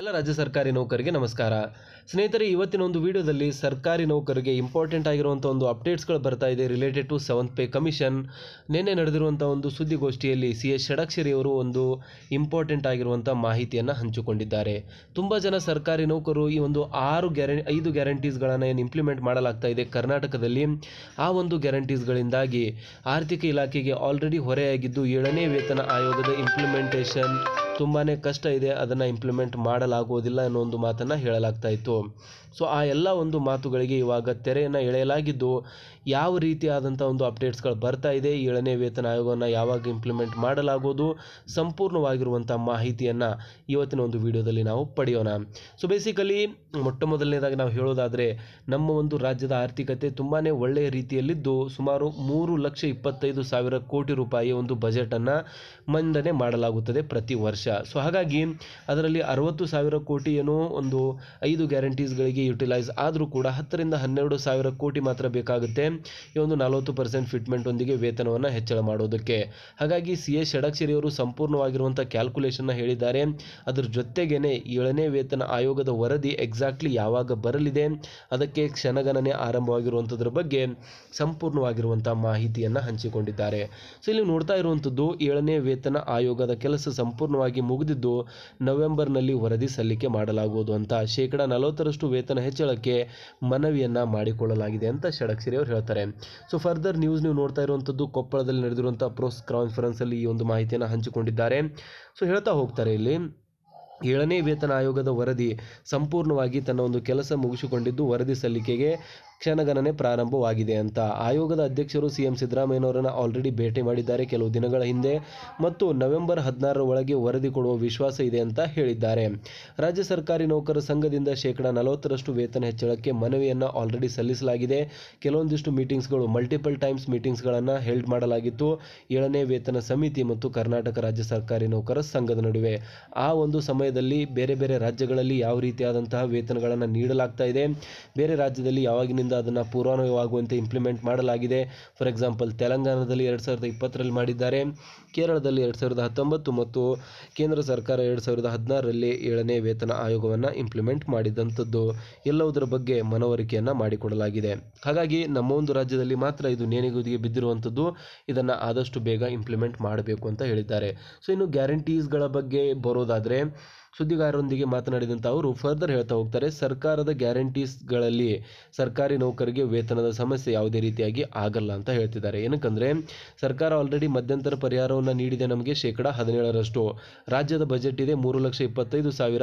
ಎಲ್ಲ ರಾಜ್ಯ ಸರ್ಕಾರಿ ನೌಕರಿಗೆ ನಮಸ್ಕಾರ. ಸ್ನೇಹಿತರೆ, ಇವತ್ತಿನ ಒಂದು ವಿಡಿಯೋದಲ್ಲಿ ಸರ್ಕಾರಿ ನೌಕರಿಗೆ ಇಂಪಾರ್ಟೆಂಟ್ ಆಗಿರುವಂಥ ಒಂದು ಅಪ್ಡೇಟ್ಸ್ಗಳು ಬರ್ತಾ ಇದೆ related to seventh pay commission ನಿನ್ನೆ ನಡೆದಿರುವಂಥ ಒಂದು ಸುದ್ದಿಗೋಷ್ಠಿಯಲ್ಲಿ ಸಿ ಎಸ್ ಷಡಕ್ಷರಿ ಅವರು ಒಂದು ಇಂಪಾರ್ಟೆಂಟ್ ಆಗಿರುವಂಥ ಮಾಹಿತಿಯನ್ನು ಹಂಚಿಕೊಂಡಿದ್ದಾರೆ. ತುಂಬ ಜನ ಸರ್ಕಾರಿ ನೌಕರು ಈ ಒಂದು ಆರು ಗ್ಯಾರ, ಐದು ಗ್ಯಾರಂಟೀಸ್ಗಳನ್ನು ಏನು ಇಂಪ್ಲಿಮೆಂಟ್ ಮಾಡಲಾಗ್ತಾ ಇದೆ ಕರ್ನಾಟಕದಲ್ಲಿ. ಆ ಒಂದು ಗ್ಯಾರಂಟೀಸ್ಗಳಿಂದಾಗಿ ಆರ್ಥಿಕ ಇಲಾಖೆಗೆ ಆಲ್ರೆಡಿ ಹೊರೆಯಾಗಿದ್ದು, ಏಳನೇ ವೇತನ ಆಯೋಗದ ಇಂಪ್ಲಿಮೆಂಟೇಷನ್ ತುಂಬಾ ಕಷ್ಟ ಇದೆ, ಅದನ್ನು ಇಂಪ್ಲಿಮೆಂಟ್ ಮಾಡಲಾಗುವುದಿಲ್ಲ ಅನ್ನೋ ಒಂದು ಮಾತನ್ನು ಹೇಳಲಾಗ್ತಾ ಇತ್ತು. ಸೊ ಆ ಎಲ್ಲ ಒಂದು ಮಾತುಗಳಿಗೆ ಇವಾಗ ತೆರೆಯನ್ನು ಎಳೆಯಲಾಗಿದ್ದು ಯಾವ ರೀತಿಯಾದಂಥ ಒಂದು ಅಪ್ಡೇಟ್ಸ್ಗಳು ಬರ್ತಾ ಇದೆ ಏಳನೇ ವೇತನ ಆಯೋಗವನ್ನು ಯಾವಾಗ ಇಂಪ್ಲಿಮೆಂಟ್ ಮಾಡಲಾಗುವುದು ಸಂಪೂರ್ಣವಾಗಿರುವಂಥ ಮಾಹಿತಿಯನ್ನು ಇವತ್ತಿನ ಒಂದು ವಿಡಿಯೋದಲ್ಲಿ ನಾವು ಪಡೆಯೋಣ. ಸೊ ಬೇಸಿಕಲಿ ಮೊಟ್ಟ ಮೊದಲನೇದಾಗಿ ನಾವು ಹೇಳೋದಾದರೆ ನಮ್ಮ ಒಂದು ರಾಜ್ಯದ ಆರ್ಥಿಕತೆ ತುಂಬಾ ಒಳ್ಳೆಯ ರೀತಿಯಲ್ಲಿದ್ದು ಸುಮಾರು ಮೂರು ಲಕ್ಷ ಇಪ್ಪತ್ತೈದು ಸಾವಿರ ಕೋಟಿ ರೂಪಾಯಿ ಒಂದು ಬಜೆಟನ್ನು ಮಂಡನೆ ಮಾಡಲಾಗುತ್ತದೆ ಪ್ರತಿ ವರ್ಷ. ಸೊ ಹಾಗಾಗಿ ಅದರಲ್ಲಿ ಅರವತ್ತು ಸಾವಿರ ಕೋಟಿ ಏನೋ ಒಂದು ಐದು ಗ್ಯಾರಂಟೀಸ್ಗಳಿಗೆ ಯುಟಿಲೈಸ್ ಆದರೂ ಕೂಡ ಹತ್ತರಿಂದ ಹನ್ನೆರಡು ಸಾವಿರ ಕೋಟಿ ಮಾತ್ರ ಬೇಕಾಗುತ್ತೆ. ಈ ಒಂದು ನಲವತ್ತು ಪರ್ಸೆಂಟ್ ಫಿಟ್ಮೆಂಟೊಂದಿಗೆ ವೇತನವನ್ನು ಹೆಚ್ಚಳ ಮಾಡೋದಕ್ಕೆ. ಹಾಗಾಗಿ ಸಿ ಎಸ್ ಷಡಕ್ಷರಿ ಅವರು ಸಂಪೂರ್ಣವಾಗಿರುವಂಥ ಕ್ಯಾಲ್ಕುಲೇಷನ್ನ ಹೇಳಿದ್ದಾರೆ. ಅದರ ಜೊತೆಗೇನೆ ಏಳನೇ ವೇತನ ಆಯೋಗದ ವರದಿ ಎಕ್ಸಾಕ್ಟ್ಲಿ ಯಾವಾಗ ಬರಲಿದೆ, ಅದಕ್ಕೆ ಕ್ಷಣಗಣನೆ ಆರಂಭವಾಗಿರುವಂಥದ್ರ ಬಗ್ಗೆ ಸಂಪೂರ್ಣವಾಗಿರುವಂಥ ಮಾಹಿತಿಯನ್ನು ಹಂಚಿಕೊಂಡಿದ್ದಾರೆ. ಸೊ, ಇಲ್ಲಿ ನೋಡ್ತಾ ಇರುವಂಥದ್ದು ಏಳನೇ ವೇತನ ಆಯೋಗದ ಕೆಲಸ ಸಂಪೂರ್ಣವಾಗಿ ಮುಗಿದಿದ್ದು ನವೆಂಬರ್ನಲ್ಲಿ ವರದಿ. ಸಲ್ಲಿಕೆ ಮಾಡಲಾಗುವುದು ಅಂತ ಶೇಕಡ ನಲವತ್ತರಷ್ಟು ವೇತನ ಹೆಚ್ಚಳಕ್ಕೆ ಮನವಿಯನ್ನು ಮಾಡಿಕೊಳ್ಳಲಾಗಿದೆ ಅಂತ ಷಡಕ್ಷರಿ ಅವರು ಹೇಳ್ತಾರೆ. ಸೊ ಫರ್ದರ್ ನ್ಯೂಸ್ ನೀವು ನೋಡ್ತಾ ಇರುವಂಥದ್ದು ಕೊಪ್ಪಳದಲ್ಲಿ ನಡೆದಿರುವಂಥ ಪ್ರೋಸ್ ಕಾನ್ಫರೆನ್ಸಲ್ಲಿ ಈ ಒಂದು ಮಾಹಿತಿಯನ್ನು ಹಂಚಿಕೊಂಡಿದ್ದಾರೆ. ಸೊ ಹೇಳ್ತಾ ಹೋಗ್ತಾರೆ ಇಲ್ಲಿ, ಏಳನೇ ವೇತನ ಆಯೋಗದ ವರದಿ ಸಂಪೂರ್ಣವಾಗಿ ತನ್ನ ಒಂದು ಕೆಲಸ ಮುಗಿಸಿಕೊಂಡಿದ್ದು ವರದಿ ಸಲ್ಲಿಕೆಗೆ ಕ್ಷಣಗಣನೆ ಪ್ರಾರಂಭವಾಗಿದೆ ಅಂತ. ಆಯೋಗದ ಅಧ್ಯಕ್ಷರು ಸಿ ಎಂ ಸಿದ್ದರಾಮಯ್ಯನವರನ್ನು ಆಲ್ರೆಡಿ ಭೇಟಿ ಮಾಡಿದ್ದಾರೆ ಕೆಲವು ದಿನಗಳ ಹಿಂದೆ ಮತ್ತು ನವೆಂಬರ್ ಹದಿನಾರರ ಒಳಗೆ ವರದಿ ಕೊಡುವ ವಿಶ್ವಾಸ ಇದೆ ಅಂತ ಹೇಳಿದ್ದಾರೆ. ರಾಜ್ಯ ಸರ್ಕಾರಿ ನೌಕರ ಸಂಘದಿಂದ ಶೇಕಡ ನಲವತ್ತರಷ್ಟು ವೇತನ ಹೆಚ್ಚಳಕ್ಕೆ ಮನವಿಯನ್ನು ಆಲ್ರೆಡಿ ಸಲ್ಲಿಸಲಾಗಿದೆ. ಕೆಲವೊಂದಿಷ್ಟು ಮೀಟಿಂಗ್ಸ್ಗಳು ಮಲ್ಟಿಪಲ್ ಟೈಮ್ಸ್ ಮೀಟಿಂಗ್ಸ್ಗಳನ್ನು ಹೆಲ್ಡ್ ಮಾಡಲಾಗಿತ್ತು. ಏಳನೇ ವೇತನ ಸಮಿತಿ ಮತ್ತು ಕರ್ನಾಟಕ ರಾಜ್ಯ ಸರ್ಕಾರಿ ನೌಕರ ಸಂಘದ ನಡುವೆ. ಆ ಒಂದು ಸಮಯದಲ್ಲಿ ಬೇರೆ ಬೇರೆ ರಾಜ್ಯಗಳಲ್ಲಿ ಯಾವ ರೀತಿಯಾದಂತಹ ವೇತನಗಳನ್ನು ನೀಡಲಾಗ್ತಾ ಇದೆ? ಬೇರೆ ರಾಜ್ಯದಲ್ಲಿ ಯಾವಾಗಿನಿಂದ ಅದನ್ನು ಪೂರ್ವಾನ್ವಯವಾಗುವಂತೆ ಇಂಪ್ಲಿಮೆಂಟ್ ಮಾಡಲಾಗಿದೆ. ಫಾರ್ ಎಕ್ಸಾಂಪಲ್ ತೆಲಂಗಾಣದಲ್ಲಿ ಎರಡು ಸಾವಿರದ ಇಪ್ಪತ್ತರಲ್ಲಿ ಮಾಡಿದ್ದಾರೆ. ಕೇರಳದಲ್ಲಿ ಎರಡು ಸಾವಿರದ ಹತ್ತೊಂಬತ್ತು ಮತ್ತು ಕೇಂದ್ರ ಸರ್ಕಾರ ಎರಡು ಸಾವಿರದ ಹದಿನಾರರಲ್ಲಿ ಏಳನೇ ವೇತನ ಆಯೋಗವನ್ನು ಇಂಪ್ಲಿಮೆಂಟ್ ಮಾಡಿದಂಥದ್ದು. ಎಲ್ಲವುದರ ಬಗ್ಗೆ ಮನವರಿಕೆಯನ್ನು ಮಾಡಿಕೊಡಲಾಗಿದೆ. ಹಾಗಾಗಿ ನಮ್ಮ ಒಂದು ರಾಜ್ಯದಲ್ಲಿ ಮಾತ್ರ ಇದು ನೇಣಿಗುದಿಗೆ ಬಿದ್ದಿರುವಂಥದ್ದು. ಇದನ್ನು ಆದಷ್ಟು ಬೇಗ ಇಂಪ್ಲಿಮೆಂಟ್ ಮಾಡಬೇಕು ಅಂತ ಹೇಳಿದ್ದಾರೆ. ಸೊ ಇನ್ನು ಗ್ಯಾರಂಟೀಸ್ಗಳ ಬಗ್ಗೆ ಬರೋದಾದರೆ ಸುದ್ದಿಗಾರರೊಂದಿಗೆ ಮಾತನಾಡಿದಂಥ ಅವರು, ಫರ್ದರ್ ಹೇಳ್ತಾ ಹೋಗ್ತಾರೆ, ಸರ್ಕಾರದ ಗ್ಯಾರಂಟೀಸ್ಗಳಲ್ಲಿ ಸರ್ಕಾರಿ ನೌಕರಿಗೆ ವೇತನದ ಸಮಸ್ಯೆ ಯಾವುದೇ ರೀತಿಯಾಗಿ ಆಗಲ್ಲ ಅಂತ ಹೇಳ್ತಿದ್ದಾರೆ. ಏನಕ್ಕಂದರೆ, ಸರ್ಕಾರ ಆಲ್ರೆಡಿ ಮಧ್ಯಂತರ ಪರಿಹಾರವನ್ನು ನೀಡಿದೆ ನಮಗೆ ಶೇಕಡ ಹದಿನೇಳರಷ್ಟು. ರಾಜ್ಯದ ಬಜೆಟ್ ಇದೆ ಮೂರು ಲಕ್ಷ ಇಪ್ಪತ್ತೈದು ಸಾವಿರ.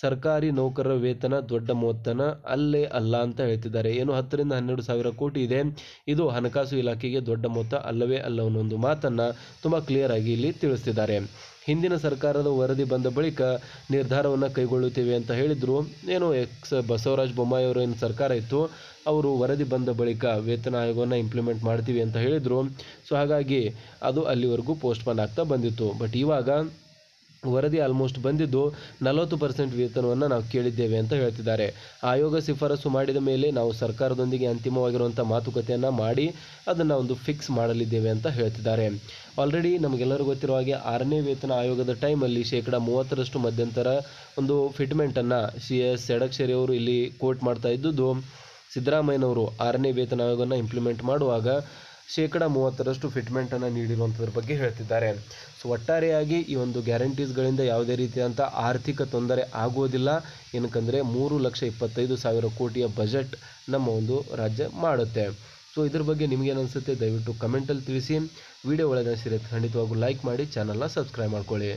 ಸರ್ಕಾರಿ ನೌಕರರ ವೇತನ ದೊಡ್ಡ ಮೊತ್ತನ ಅಲ್ಲೇ ಅಲ್ಲ ಅಂತ ಹೇಳ್ತಿದ್ದಾರೆ. ಏನು ಹತ್ತರಿಂದ ಹನ್ನೆರಡು ಸಾವಿರ ಕೋಟಿ ಇದೆ. ಇದು ಹಣಕಾಸು ಇಲಾಖೆಗೆ ದೊಡ್ಡ ಮೊತ್ತ ಅಲ್ಲವೇ ಅಲ್ಲ ಅನ್ನೋ ಒಂದು ಮಾತನ್ನು ತುಂಬ ಕ್ಲಿಯರ್ ಆಗಿ ಇಲ್ಲಿ ತಿಳಿಸ್ತಿದ್ದಾರೆ. ಹಿಂದಿನ ಸರ್ಕಾರದ ವರದಿ ಬಂದ ಬಳಿಕ ನಿರ್ಧಾರವನ್ನು ಕೈಗೊಳ್ಳುತ್ತೇವೆ ಅಂತ ಹೇಳಿದರು. ಏನು ಎಕ್ಸ್ ಬಸವರಾಜ ಬೊಮ್ಮಾಯಿ ಅವರು ಏನು ಸರ್ಕಾರ ಇತ್ತು, ಅವರು ವರದಿ ಬಂದ ಬಳಿಕ ವೇತನ ಆಯೋಗವನ್ನು ಇಂಪ್ಲಿಮೆಂಟ್ ಮಾಡ್ತೀವಿ ಅಂತ ಹೇಳಿದರು. ಸೊ, ಹಾಗಾಗಿ ಅದು ಅಲ್ಲಿವರೆಗೂ ಪೋಸ್ಟ್ಪೋನ್ ಆಗ್ತಾ ಬಂದಿತ್ತು. ಬಟ್ ಇವಾಗ ವರದಿ ಆಲ್ಮೋಸ್ಟ್ ಬಂದಿದ್ದು ನಲವತ್ತು ಪರ್ಸೆಂಟ್ ವೇತನವನ್ನು ನಾವು ಕೇಳಿದ್ದೇವೆ ಅಂತ ಹೇಳ್ತಿದ್ದಾರೆ. ಆಯೋಗ ಶಿಫಾರಸು ಮಾಡಿದ ಮೇಲೆ ನಾವು ಸರ್ಕಾರದೊಂದಿಗೆ ಅಂತಿಮವಾಗಿರುವಂಥ ಮಾತುಕತೆಯನ್ನು ಮಾಡಿ ಅದನ್ನು ಒಂದು ಫಿಕ್ಸ್ ಮಾಡಲಿದ್ದೇವೆ ಅಂತ ಹೇಳ್ತಿದ್ದಾರೆ. ಆಲ್ರೆಡಿ ನಮಗೆಲ್ಲರೂ ಗೊತ್ತಿರೋ ಹಾಗೆ ಆರನೇ ವೇತನ ಆಯೋಗದ ಟೈಮಲ್ಲಿ ಶೇಕಡ ಮೂವತ್ತರಷ್ಟು ಮಧ್ಯಂತರ ಒಂದು ಫಿಟ್ಮೆಂಟನ್ನು ಸಿ ಎಸ್ ಎಡಕ್ಷರಿ ಅವರು ಇಲ್ಲಿ ಕೋಟ್ ಮಾಡ್ತಾ ಇದ್ದುದು ಸಿದ್ದರಾಮಯ್ಯನವರು ಆರನೇ ವೇತನ ಆಯೋಗವನ್ನು ಇಂಪ್ಲಿಮೆಂಟ್ ಮಾಡುವಾಗ ಶೇಕಡ ಮೂವತ್ತರಷ್ಟು ಫಿಟ್ಮೆಂಟನ್ನು ನೀಡಿರುವಂಥದ್ರ ಬಗ್ಗೆ ಹೇಳ್ತಿದ್ದಾರೆ. ಸೊ ಒಟ್ಟಾರೆಯಾಗಿ ಈ ಒಂದು ಗ್ಯಾರಂಟೀಸ್ಗಳಿಂದ ಯಾವುದೇ ರೀತಿಯಾದಂಥ ಆರ್ಥಿಕ ತೊಂದರೆ ಆಗುವುದಿಲ್ಲ. ಏನಕ್ಕಂದರೆ ಮೂರು ಲಕ್ಷ ಇಪ್ಪತ್ತೈದು ಸಾವಿರ ಕೋಟಿಯ ಬಜೆಟ್ ನಮ್ಮ ಒಂದು ರಾಜ್ಯ ಮಾಡುತ್ತೆ. ಸೊ ಇದ್ರ ಬಗ್ಗೆ ನಿಮಗೇನು ಅನಿಸುತ್ತೆ ದಯವಿಟ್ಟು ಕಮೆಂಟಲ್ಲಿ ತಿಳಿಸಿ. ವಿಡಿಯೋ ಒಳಗೆ ಸೇರಿ ಖಂಡಿತವಾಗೂ ಲೈಕ್ ಮಾಡಿ ಚಾನಲ್ನ ಸಬ್ಸ್ಕ್ರೈಬ್ ಮಾಡ್ಕೊಳ್ಳಿ.